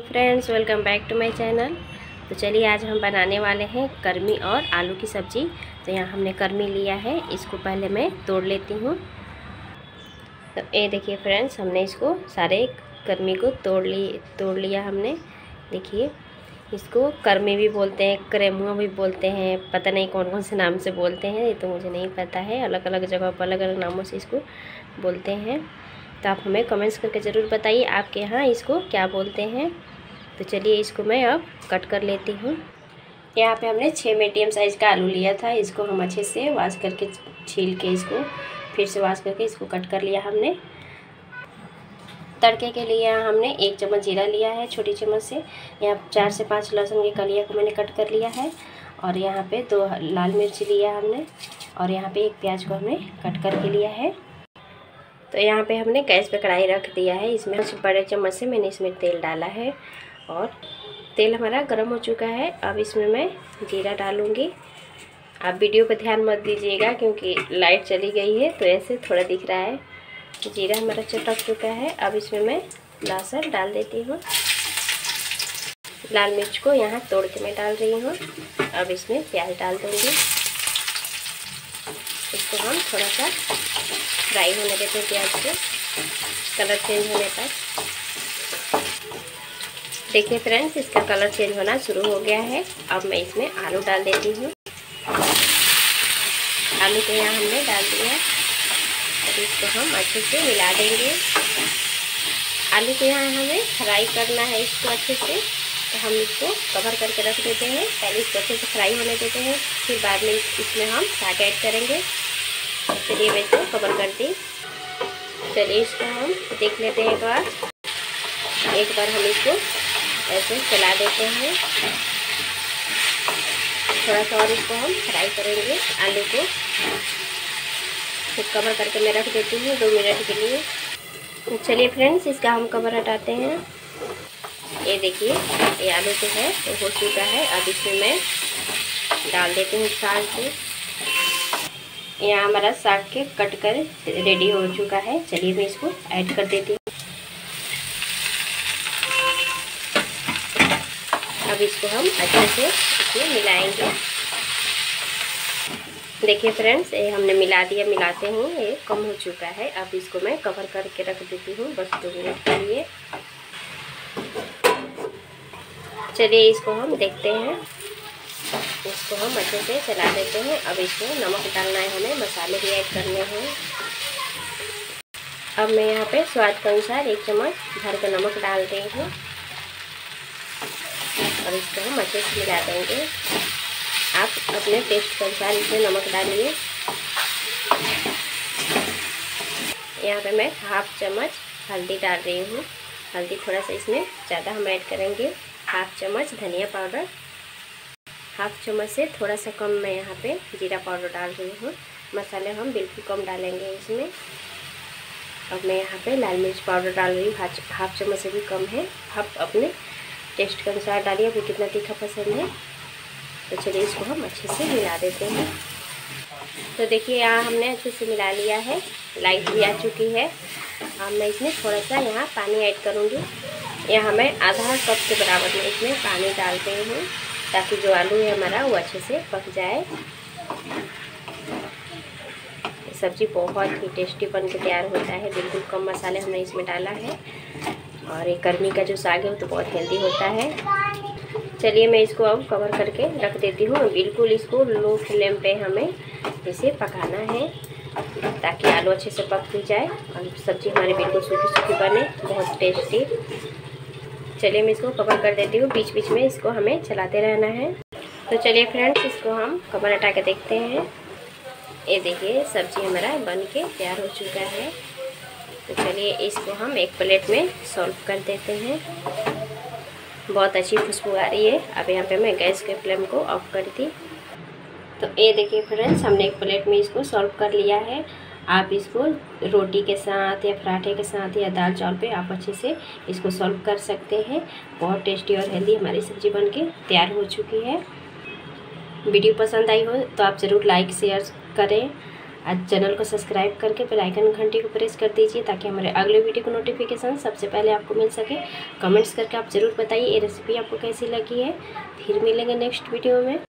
Friends welcome back to my channel तो चलिए आज हम बनाने वाले हैं कर्मी और आलू की सब्ज़ी। तो यहाँ हमने कर्मी लिया है, इसको पहले मैं तोड़ लेती हूँ। तो ये देखिए फ्रेंड्स हमने इसको सारे कर्मी को तोड़ ली, तोड़ लिया हमने। देखिए, इसको कर्मी भी बोलते हैं क्रेमुआ भी बोलते हैं, पता नहीं कौन कौन से नाम से बोलते हैं, ये तो मुझे नहीं पता है। अलग अलग जगह पर अलग अलग नामों से इसको बोलते हैं। तो आप हमें कमेंट्स करके ज़रूर बताइए आपके यहाँ इसको क्या बोलते हैं। तो चलिए इसको मैं अब कट कर लेती हूँ। यहाँ पे हमने छः मीडियम साइज़ का आलू लिया था, इसको हम अच्छे से वाश करके छील के इसको, फिर से वाश करके इसको कट कर लिया हमने। तड़के के लिए हमने एक चम्मच जीरा लिया है, छोटी चम्मच से। यहाँ चार से पाँच लहसुन की कलिया को मैंने कट कर लिया है। और यहाँ पे दो लाल मिर्च लिया हमने। और यहाँ पे एक प्याज को हमने कट करके लिया है। तो यहाँ पे हमने गैस पे कढ़ाई रख दिया है। इसमें कुछ बड़े चम्मच से मैंने इसमें तेल डाला है और तेल हमारा गर्म हो चुका है। अब इसमें मैं जीरा डालूँगी। आप वीडियो पर ध्यान मत दीजिएगा क्योंकि लाइट चली गई है तो ऐसे थोड़ा दिख रहा है जीरा हमारा चटक चुका है। अब इसमें मैं लहसुन डाल देती हूँ। लाल मिर्च को यहाँ तोड़ के मैं डाल रही हूँ। अब इसमें प्याज डाल दूँगी। इसको हम थोड़ा सा फ्राई होने देते हैं प्याज को कलर चेंज होने तक। देखिए फ्रेंड्स इसका कलर चेंज होना शुरू हो गया है। अब मैं इसमें आलू डाल देती हूँ। आलू को यहाँ हमने डाल दिया। अब इसको हम अच्छे से मिला देंगे। आलू को यहाँ हमें फ्राई करना है इसको अच्छे से। तो हम इसको कवर करके रख देते हैं। पहले इसको अच्छे से फ्राई होने देते हैं। फिर बाद में इसमें हम साग ऐड करेंगे। चलिए मैं इसको कवर कर दी चलिए इसको हम देख लेते हैं एक बार। एक बार हम इसको ऐसे चला देते हैं। थोड़ा सा और इसको हम फ्राई करेंगे। आलू को फिर कवर करके मैं रख देती हूँ दो मिनट के लिए। चलिए फ्रेंड्स इसका हम कवर हटाते हैं। ये देखिए, ये आलू जो है, वो हो चुका है। अब इसमें मैं डाल देती हूँ साग को। यहाँ हमारा साग के कट कर रेडी हो चुका है। चलिए मैं इसको ऐड कर देती हूँ। अब इसको हम अच्छे से इसमें मिलाएँगे। देखिए फ्रेंड्स, ये हमने मिला दिया, मिलाते हैं ये कम हो चुका है। अब इसको मैं कवर करके रख देती हूँ बस दो मिनट के लिए। चलिए इसको हम देखते हैं। इसको हम अच्छे से चला देते हैं। अब इसमें नमक डालना है हमें, मसाले भी ऐड करने हैं। अब मैं यहाँ पे स्वाद के अनुसार एक चम्मच भर का नमक डाल रही हूँ। और इसको हम अच्छे से मिला देंगे। आप अपने टेस्ट के अनुसार इसमें नमक डालिए। यहाँ पे मैं हाफ़ चम्मच हल्दी डाल रही हूँ। हल्दी थोड़ा सा इसमें ज़्यादा हम ऐड करेंगे। हाफ़ चम्मच धनिया पाउडर। हाफ़ चम्मच से थोड़ा सा कम मैं यहाँ पे जीरा पाउडर डाल रही हूँ। मसाले हम बिल्कुल कम डालेंगे इसमें। अब मैं यहाँ पे लाल मिर्च पाउडर डाल रही हूँ। हाफ़ चम्मच से भी कम है। आप अपने टेस्ट के अनुसार डालिए। अभी कितना तीखा पसंद है। तो चलिए इसको हम अच्छे से मिला देते हैं। तो देखिए, यहाँ हमने अच्छे से मिला लिया है। लाइट भी आ चुकी है। अब मैं इसमें थोड़ा सा यहाँ पानी ऐड करूँगी। यहाँ मैं आधा कप के बराबर में इसमें पानी डाल रही हूँ। ताकि जो आलू है हमारा, वो अच्छे से पक जाए। सब्ज़ी बहुत ही टेस्टी बन के तैयार होता है। बिल्कुल कम मसाले हमने इसमें डाला है। और ये गर्मी का जो साग है, वो तो बहुत हेल्दी होता है। चलिए, मैं इसको अब कवर करके रख देती हूँ। बिल्कुल इसको लो फ्लेम पे हमें इसे पकाना है, ताकि आलू अच्छे से पक भी जाए और सब्ज़ी हमारी बिल्कुल सूखी सूखी बने, बहुत टेस्टी चलिए मैं इसको कवर कर देती हूँ। बीच बीच में इसको हमें चलाते रहना है। तो चलिए फ्रेंड्स इसको हम कवर हटा के देखते हैं। ये देखिए, सब्ज़ी हमारा बन के तैयार हो चुका है। तो चलिए इसको हम एक प्लेट में सॉल्व कर देते हैं। बहुत अच्छी खुशबू आ रही है। अब यहाँ पे मैं गैस के फ्लेम को ऑफ़ कर दी तो ये देखिए फ्रेंड्स हमने एक प्लेट में इसको सॉल्व कर लिया है। आप इसको रोटी के साथ या पराठे के साथ या दाल चावल पे आप अच्छे से इसको सॉल्व कर सकते हैं। बहुत टेस्टी और हेल्दी हमारी सब्ज़ी बन के तैयार हो चुकी है। वीडियो पसंद आई हो तो आप ज़रूर लाइक, शेयर करें। आज चैनल को सब्सक्राइब करके बेल आइकन घंटी को प्रेस कर दीजिए ताकि हमारे अगले वीडियो को नोटिफिकेशन सबसे पहले आपको मिल सके। कमेंट्स करके आप ज़रूर बताइए, ये रेसिपी आपको कैसी लगी है। फिर मिलेंगे नेक्स्ट वीडियो में।